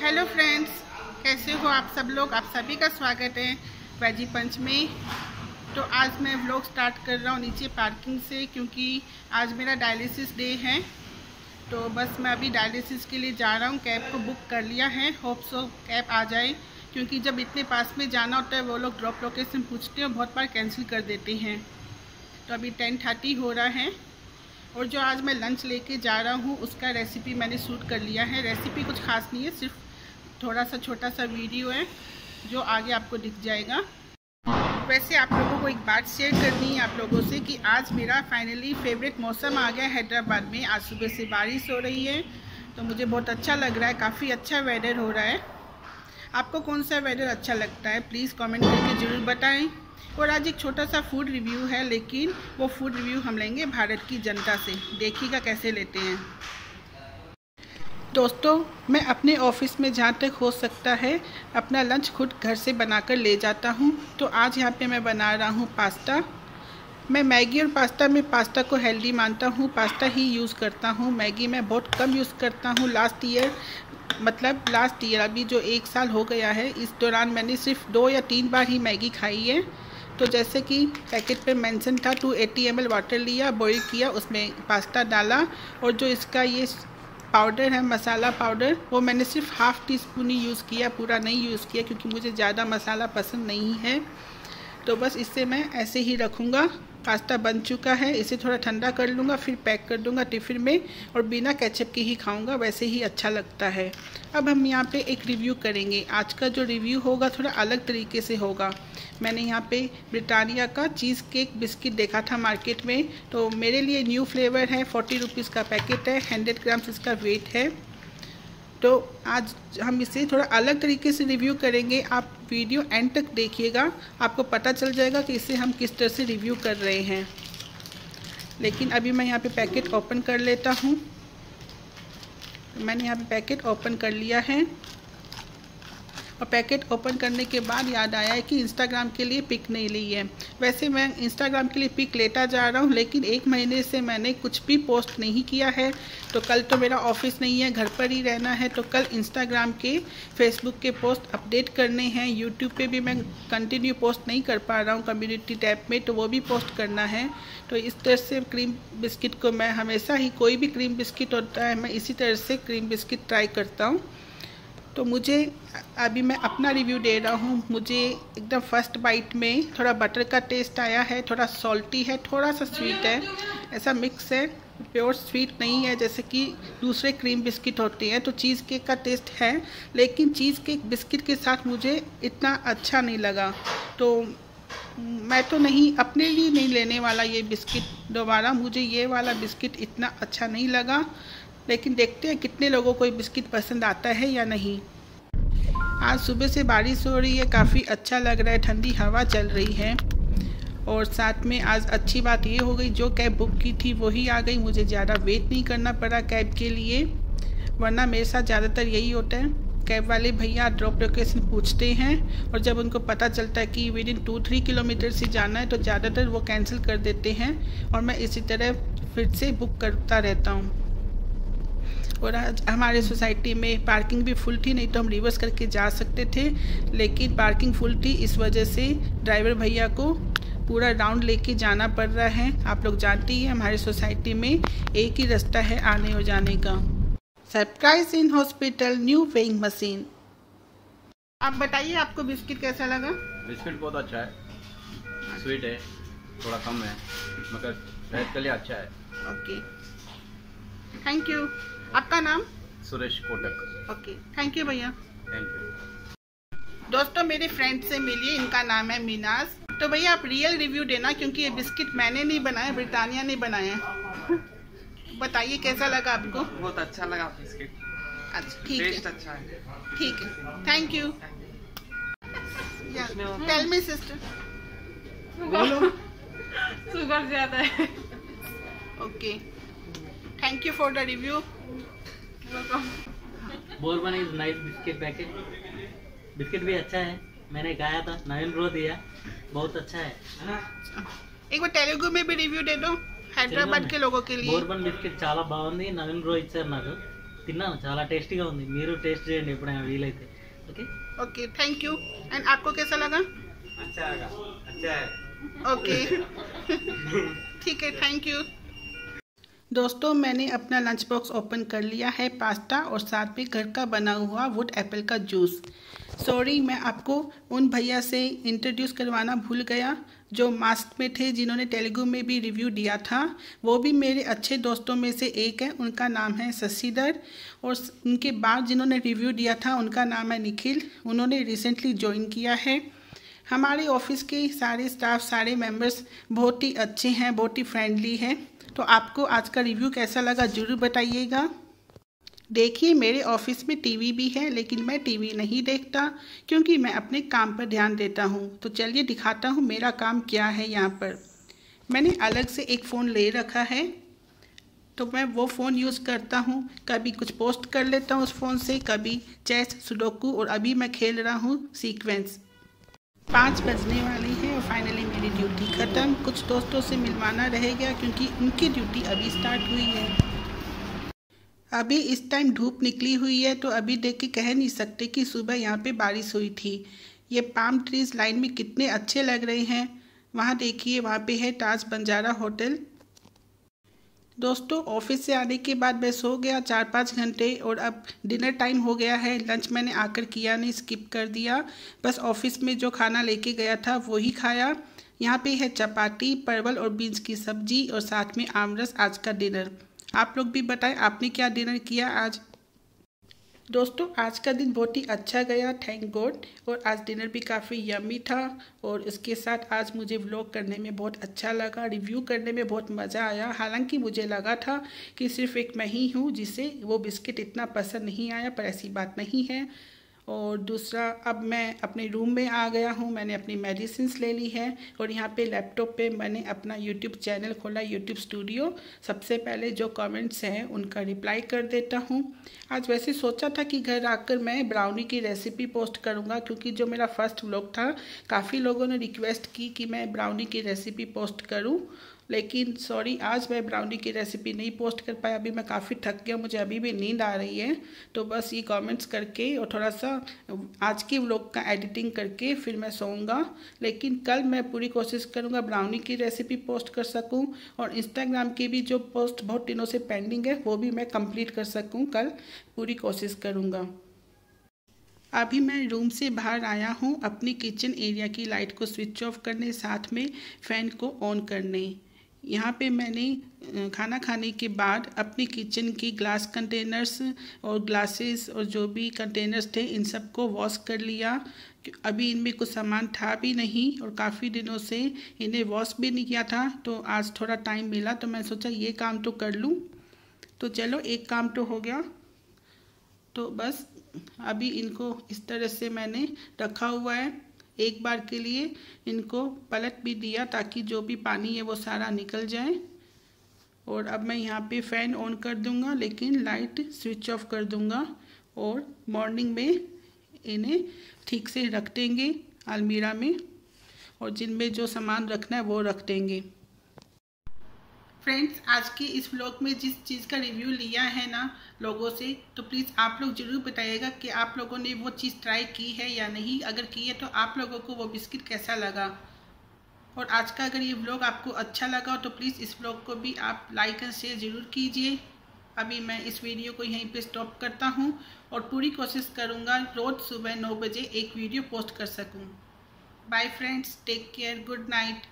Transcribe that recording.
Hello friends कैसे हो आप सब लोग? आप सभी का स्वागत है वैजी पंच में। तो आज मैं व्लॉग स्टार्ट कर रहा हूँ नीचे पार्किंग से, क्योंकि आज मेरा डायलिसिस डे है। तो बस मैं अभी डायलिसिस के लिए जा रहा हूँ। कैब को बुक कर लिया है। होप सो कैब आ जाए। क्योंकि जब इतने पास में जाना होता है, वो लोग ड्रॉप लोकेशन पूछते हैं बहुत बार कैंसिल कर देते हैं। तो अभी टेन थर्टी हो रहा है। और जो आज मैं लंच लेके जा रहा हूँ, उसका रेसिपी मैंने शूट कर लिया है। रेसिपी कुछ खास नहीं है, सिर्फ़ थोड़ा सा छोटा सा वीडियो है, जो आगे आपको दिख जाएगा। वैसे आप लोगों को एक बात शेयर करनी है आप लोगों से कि आज मेरा फाइनली फेवरेट मौसम आ गया हैदराबाद में। आज सुबह से बारिश हो रही है तो मुझे बहुत अच्छा लग रहा है, काफ़ी अच्छा वेदर हो रहा है। आपको कौन सा वेदर अच्छा लगता है? प्लीज़ कमेंट करके ज़रूर बताएँ। और आज एक छोटा सा फ़ूड रिव्यू है, लेकिन वो फ़ूड रिव्यू हम लेंगे भारत की जनता से। देखिएगा कैसे लेते हैं। दोस्तों, मैं अपने ऑफ़िस में जहाँ तक हो सकता है, अपना लंच खुद घर से बनाकर ले जाता हूँ। तो आज यहाँ पे मैं बना रहा हूँ पास्ता। मैं मैगी और पास्ता में पास्ता को हेल्दी मानता हूँ। पास्ता ही यूज़ करता हूँ। मैगी मैं बहुत कम यूज़ करता हूँ। लास्ट ईयर मतलब लास्ट ईयर अभी जो एक साल हो गया है, इस दौरान मैंने सिर्फ़ दो या तीन बार ही मैगी खाई है। तो जैसे कि पैकेट पे मेंशन था टू एटी एम वाटर लिया बॉईल किया, उसमें पास्ता डाला और जो इसका ये पाउडर है मसाला पाउडर वो मैंने सिर्फ़ हाफ़ टी स्पून ही यूज़ किया, पूरा नहीं यूज़ किया क्योंकि मुझे ज़्यादा मसाला पसंद नहीं है। तो बस इससे मैं ऐसे ही रखूँगा। पास्ता बन चुका है, इसे थोड़ा ठंडा कर लूँगा, फिर पैक कर दूँगा टिफ़िन में और बिना केचप के ही खाऊँगा, वैसे ही अच्छा लगता है। अब हम यहाँ पे एक रिव्यू करेंगे। आज का जो रिव्यू होगा थोड़ा अलग तरीके से होगा। मैंने यहाँ पे ब्रिटानिया का चीज़ केक बिस्किट देखा था मार्केट में तो मेरे लिए न्यू फ्लेवर है, फोर्टी रुपीज़ का पैकेट है, हंड्रेड ग्राम्स इसका वेट है। तो आज हम इसे थोड़ा अलग तरीके से रिव्यू करेंगे। आप वीडियो एंड तक देखिएगा, आपको पता चल जाएगा कि इसे हम किस तरह से रिव्यू कर रहे हैं। लेकिन अभी मैं यहाँ पे पैकेट ओपन कर लेता हूँ। मैंने यहाँ पे पैकेट ओपन कर लिया है। और पैकेट ओपन करने के बाद याद आया है कि इंस्टाग्राम के लिए पिक नहीं ली है। वैसे मैं इंस्टाग्राम के लिए पिक लेता जा रहा हूँ, लेकिन एक महीने से मैंने कुछ भी पोस्ट नहीं किया है। तो कल तो मेरा ऑफ़िस नहीं है, घर पर ही रहना है। तो कल इंस्टाग्राम के फेसबुक के पोस्ट अपडेट करने हैं। यूट्यूब पे भी मैं कंटिन्यू पोस्ट नहीं कर पा रहा हूँ कम्युनिटी टैब में तो वो भी पोस्ट करना है। तो इस तरह से क्रीम बिस्किट को मैं हमेशा ही कोई भी क्रीम बिस्किट होता है, मैं इसी तरह से क्रीम बिस्किट ट्राई करता हूँ। तो मुझे, अभी मैं अपना रिव्यू दे रहा हूँ। मुझे एकदम फ़र्स्ट बाइट में थोड़ा बटर का टेस्ट आया है, थोड़ा सॉल्टी है, थोड़ा सा स्वीट है। ऐसा मिक्स है प्योर स्वीट नहीं है, जैसे कि दूसरे क्रीम बिस्किट होते हैं तो चीज़ केक का टेस्ट है। लेकिन चीज़ केक बिस्किट के साथ मुझे इतना अच्छा नहीं लगा। तो मैं तो नहीं, अपने लिए नहीं लेने वाला ये बिस्किट दोबारा। मुझे ये वाला बिस्किट इतना अच्छा नहीं लगा। लेकिन देखते हैं कितने लोगों को बिस्किट पसंद आता है या नहीं। आज सुबह से बारिश हो रही है, काफ़ी अच्छा लग रहा है, ठंडी हवा चल रही है। और साथ में आज अच्छी बात ये हो गई, जो कैब बुक की थी वही आ गई, मुझे ज़्यादा वेट नहीं करना पड़ा कैब के लिए, वरना मेरे साथ ज़्यादातर यही होता है। कैब वाले भैया ड्रॉप लोकेशन पूछते हैं, और जब उनको पता चलता है कि within two three kilometre से जाना है तो ज़्यादातर वो कैंसिल कर देते हैं, और मैं इसी तरह फिर से बुक करता रहता हूँ। और आज हमारे सोसाइटी में पार्किंग भी फुल थी नहीं तो हम रिवर्स करके जा सकते थे। लेकिन पार्किंग फुल थी इस वजह से ड्राइवर भैया को पूरा राउंड लेके जाना पड़ रहा है। आप लोग जानते ही हमारे सोसाइटी में एक ही रास्ता है आने और जाने का। Surprise in hospital new weighing machine आप बताइए आपको बिस्किट कैसा लगा? बिस्किट बहुत अच्छा है। स्वीट है थोड़ा कम है मगर सेहत के लिए अच्छा है। ओके थैंक यू आपका नाम? Suresh Kotak. Okay thank you भैया। थैंक यू दोस्तों मेरे फ्रेंड से मिलिए इनका नाम है मीनाज तो भैया आप रियल रिव्यू देना क्योंकि ये बिस्किट मैंने नहीं बनाया ब्रिटानिया ने बनाया बताइए कैसा लगा आपको? बहुत अच्छा लगा बिस्किट अच्छा ठीक है। अच्छा है। ठीक है। Thank you tell me sister sugar ज़्यादा है। Okay thank you for the review Bourbon is nice biscuit packet biscuit भी अच्छा है मैंने खाया था नवीन रो दिया बहुत अच्छा है एक बार तेलुगु में भी रिव्यू दे दो हैदराबाद के लोगों के लिए బోర్బన్ బిస్కెట్ చాలా బాగుంది నవీన్ రో ఇచ్చారు నాకు తిన్నాను చాలా టేస్టీగా ఉంది మీరు టేస్ట్ చేయండి ఎప్పుడైనా వీలైతే okay okay thank you and आपको कैसा लगा अच्छा लगा अच्छा है ओके ठीक है थैंक यू दोस्तों, मैंने अपना लंच बॉक्स ओपन कर लिया है पास्ता और साथ में घर का बना हुआ वुड एप्पल का जूस सॉरी मैं आपको उन भैया से इंट्रोड्यूस करवाना भूल गया, जो मास्क में थे, जिन्होंने तेलुगु में भी रिव्यू दिया था. वो भी मेरे अच्छे दोस्तों में से एक है, उनका नाम है शशिधर और उनके बाद जिन्होंने रिव्यू दिया था, उनका नाम है निखिल. उन्होंने रिसेंटली ज्वाइन किया है. हमारे ऑफ़िस के सारे स्टाफ सारे मेंबर्स बहुत ही अच्छे हैं, बहुत ही फ्रेंडली हैं. तो आपको आज का रिव्यू कैसा लगा ज़रूर बताइएगा। देखिए, मेरे ऑफ़िस में टीवी भी है, लेकिन मैं टीवी नहीं देखता, क्योंकि मैं अपने काम पर ध्यान देता हूँ। तो चलिए दिखाता हूँ मेरा काम क्या है यहाँ पर। मैंने अलग से एक फ़ोन ले रखा है तो मैं वो फ़ोन यूज़ करता हूँ। कभी कुछ पोस्ट कर लेता हूँ उस फ़ोन से, कभी चेस सुडोकू और अभी मैं खेल रहा हूँ सीक्वेंस पाँच बजने वाली है और फाइनली मेरी ड्यूटी ख़त्म। कुछ दोस्तों से मिलवाना रह गया क्योंकि उनकी ड्यूटी अभी स्टार्ट हुई है। अभी इस टाइम धूप निकली हुई है तो अभी देख के कह नहीं सकते कि सुबह यहाँ पे बारिश हुई थी। ये पाम ट्रीज लाइन में कितने अच्छे लग रहे हैं। वहाँ देखिए, वहाँ पे है ताज बंजारा होटल। दोस्तों, ऑफ़िस से आने के बाद मैं सो गया चार पाँच घंटे और अब डिनर टाइम हो गया है। लंच मैंने आकर किया नहीं, स्किप कर दिया। बस ऑफ़िस में जो खाना लेके गया था वही खाया। यहाँ पे है चपाती, परवल और बीन्स की सब्ज़ी और साथ में आमरस आज का डिनर। आप लोग भी बताएँ, आपने क्या डिनर किया आज? दोस्तों, आज का दिन बहुत ही अच्छा गया थैंक गॉड और आज डिनर भी काफ़ी यमी था और इसके साथ आज मुझे व्लॉग करने में बहुत अच्छा लगा रिव्यू करने में बहुत मज़ा आया। हालाँकि मुझे लगा था कि सिर्फ़ एक मैं ही हूँ जिसे वो बिस्किट इतना पसंद नहीं आया, पर ऐसी बात नहीं है। और दूसरा, अब मैं अपने रूम में आ गया हूँ, मैंने अपनी मेडिसिन ले ली है और यहाँ पे लैपटॉप पे मैंने अपना यूट्यूब चैनल खोला यूट्यूब स्टूडियो सबसे पहले जो कमेंट्स हैं, उनका रिप्लाई कर देता हूँ। आज वैसे सोचा था कि घर आकर मैं ब्राउनी की रेसिपी पोस्ट करूँगा, क्योंकि जो मेरा फ़र्स्ट व्लॉग था, काफ़ी लोगों ने रिक्वेस्ट की कि मैं ब्राउनी की रेसिपी पोस्ट करूँ। लेकिन सॉरी आज मैं ब्राउनी की रेसिपी नहीं पोस्ट कर पाया अभी मैं काफ़ी थक गया, मुझे अभी भी नींद आ रही है तो बस ये कमेंट्स करके और थोड़ा सा, आज की व्लॉग का एडिटिंग करके फिर मैं सोऊँगा, लेकिन कल मैं पूरी कोशिश करूँगा ब्राउनी की रेसिपी पोस्ट कर सकूँ, और इंस्टाग्राम की भी जो पोस्ट बहुत दिनों से पेंडिंग है, वो भी मैं कंप्लीट कर सकूँ कल, पूरी कोशिश करूँगा। अभी मैं रूम से बाहर आया हूँ, अपनी किचन एरिया की लाइट को स्विच ऑफ़ करने, साथ में फ़ैन को ऑन करने। यहाँ पे मैंने खाना खाने के बाद अपनी किचन की ग्लास कंटेनर्स और ग्लासेस और जो भी कंटेनर्स थे, इन सबको वॉश कर लिया। अभी इनमें कुछ सामान था भी नहीं और काफ़ी दिनों से इन्हें वॉश भी नहीं किया था तो आज थोड़ा टाइम मिला तो मैं सोचा ये काम तो कर लूँ। तो चलो, एक काम तो हो गया। तो बस, अभी इनको इस तरह से मैंने रखा हुआ है। एक बार के लिए इनको पलट भी दिया ताकि जो भी पानी है वो सारा निकल जाए। और अब मैं यहाँ पे फ़ैन ऑन कर दूँगा, लेकिन लाइट स्विच ऑफ़ कर दूँगा और मॉर्निंग में इन्हें ठीक से रख देंगे अलमीरा में और जिनमें जो सामान रखना है वो रख देंगे। फ्रेंड्स आज के इस ब्लॉग में जिस चीज़ का रिव्यू लिया है ना लोगों से तो प्लीज़ आप लोग ज़रूर बताइएगा कि आप लोगों ने वो चीज़ ट्राई की है या नहीं। अगर की है तो आप लोगों को वो बिस्किट कैसा लगा? और आज का अगर ये ब्लॉग आपको अच्छा लगा हो तो प्लीज़ इस ब्लॉग को भी आप लाइक एंड शेयर ज़रूर कीजिए। अभी मैं इस वीडियो को यहीं पे स्टॉप करता हूँ और पूरी कोशिश करूँगा रोज़ सुबह नौ बजे एक वीडियो पोस्ट कर सकूँ। Bye friends take care good night